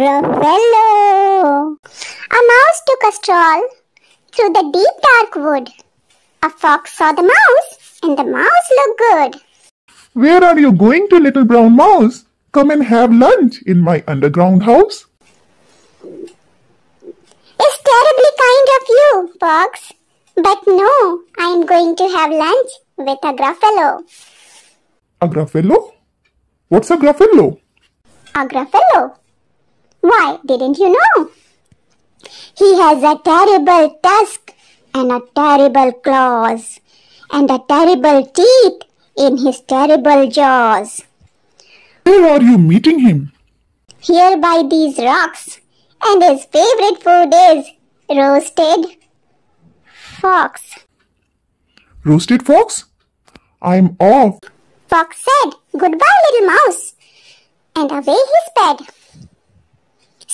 Gruffalo. A mouse took a stroll through the deep dark wood. A fox saw the mouse, and the mouse looked good. Where are you going to, little brown mouse? Come and have lunch in my underground house. It's terribly kind of you, Fox. But no, I'm going to have lunch with a Gruffalo. A gruffalo? What's a gruffalo? A Gruffalo? Why, didn't you know? He has a terrible tusk and a terrible claws and a terrible teeth in his terrible jaws. Where are you meeting him? Here by these rocks, and his favorite food is roasted fox. Roasted fox? I'm off. Fox said, Goodbye, little mouse, and away he sped.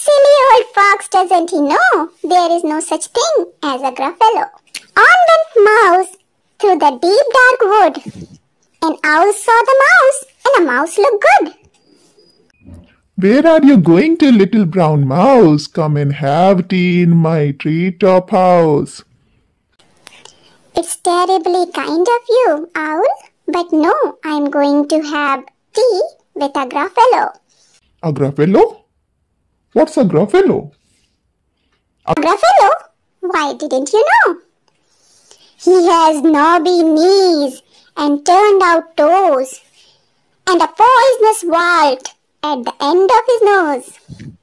Silly old fox, doesn't he know there is no such thing as a gruffalo? On went mouse through the deep dark wood. An owl saw the mouse, and a mouse looked good. Where are you going to, little brown mouse? Come and have tea in my treetop house. It's terribly kind of you, owl, but no, I'm going to have tea with a gruffalo. A gruffalo? What's a gruffalo? A gruffalo? Why didn't you know? He has knobby knees and turned out toes and a poisonous wart at the end of his nose.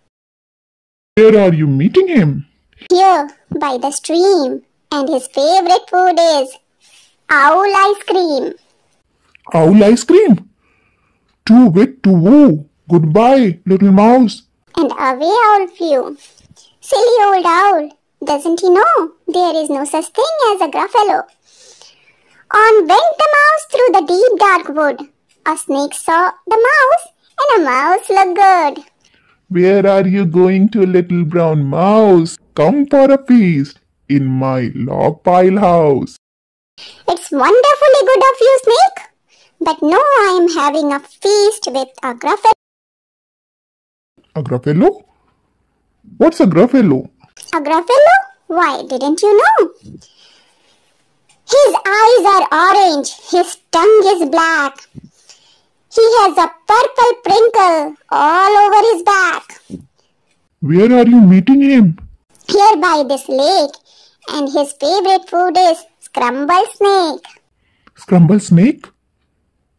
Where are you meeting him? Here by the stream, and his favorite food is owl ice cream. Owl ice cream? Too wit to woo. Goodbye, little mouse. And away owl flew. Silly old owl, doesn't he know there is no such thing as a gruffalo? On went the mouse through the deep dark wood. A snake saw the mouse, and a mouse looked good. Where are you going to, little brown mouse? Come for a feast in my log pile house. It's wonderfully good of you, snake. But no, I am having a feast with a gruffalo. A gruffalo? What's a gruffalo? A gruffalo? Why didn't you know? His eyes are orange, his tongue is black. He has a purple prinkle all over his back. Where are you meeting him? Here by this lake, and his favorite food is scrambled snake. Scramble snake?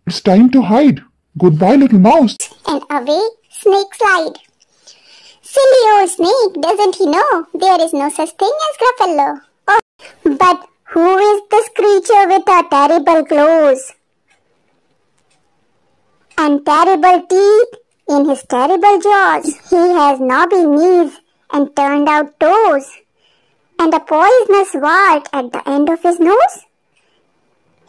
It's time to hide. Goodbye, little mouse. And away snake slide. Silly old snake, doesn't he know there is no such thing as Gruffalo? Oh, but who is this creature with a terrible claws and terrible teeth in his terrible jaws? He has knobby knees and turned out toes and a poisonous wart at the end of his nose.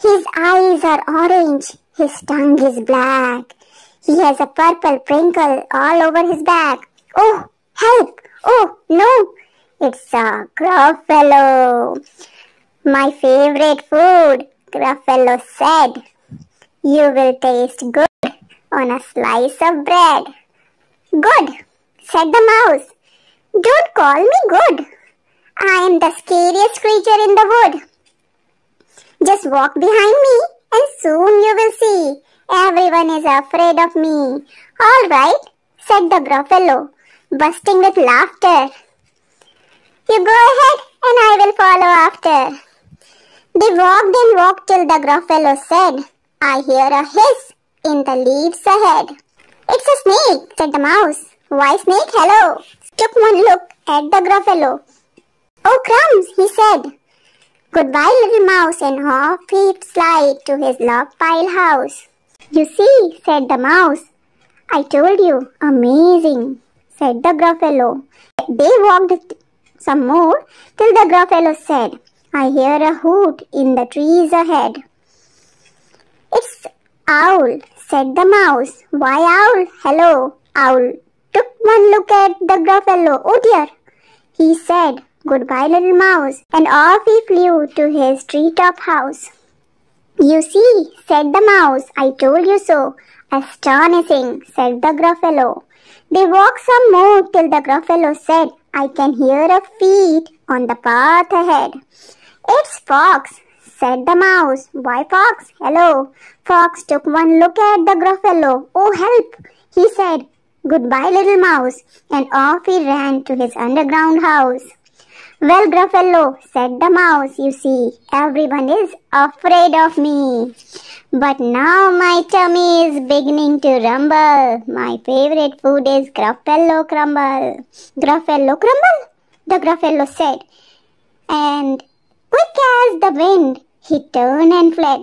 His eyes are orange, his tongue is black. He has a purple prinkle all over his back. Oh, help! Oh, no! It's a Gruffalo. My favorite food, Gruffalo said. You will taste good on a slice of bread. Good, said the mouse. Don't call me good. I am the scariest creature in the wood. Just walk behind me and soon you will see everyone is afraid of me. All right, said the Gruffalo, bursting with laughter. You go ahead and I will follow after. They walked and walked till the Gruffalo said, I hear a hiss in the leaves ahead. It's a snake, said the mouse. Why snake? Hello. Took one look at the Gruffalo. Oh crumbs, he said. Goodbye, little mouse, and off he slide to his log pile house. You see, said the mouse. I told you, amazing, said the Gruffalo. They walked some more till the Gruffalo said, I hear a hoot in the trees ahead. It's owl, said the mouse. Why owl? Hello, owl. Took one look at the Gruffalo. Oh dear, he said. Goodbye, little mouse, and off he flew to his treetop house. You see, said the mouse, I told you so. Astonishing, said the Gruffalo. They walked some more till the Gruffalo said, I can hear a feet on the path ahead. It's Fox, said the mouse. Why, Fox? Hello. Fox took one look at the Gruffalo. Oh, help, he said. Goodbye, little mouse. And off he ran to his underground house. Well, Gruffalo, said the mouse, you see, everyone is afraid of me. But now my tummy is beginning to rumble. My favorite food is Gruffalo crumble. Gruffalo crumble? The Gruffalo said. And quick as the wind, he turned and fled.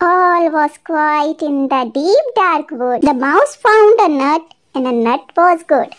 All was quiet in the deep dark wood. The mouse found a nut, and the nut was good.